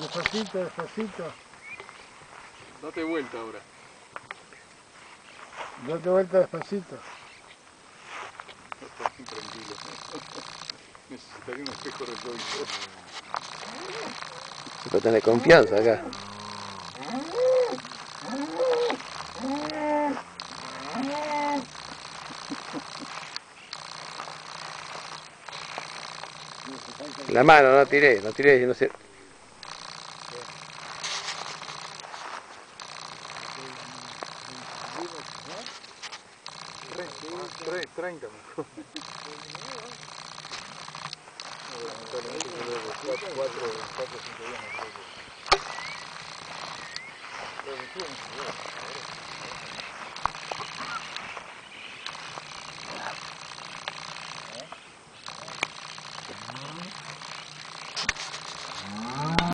Despacito, despacito. Date vuelta ahora. Date vuelta despacito. Tranquilo. Necesitaría un espejo retrovisor. Pero tener confianza acá. La mano, no tiré, no tiré, no sé. Tre- 30 mejor. Lamentablemente yo debo cuatro, cuatro, cuatro o cinco días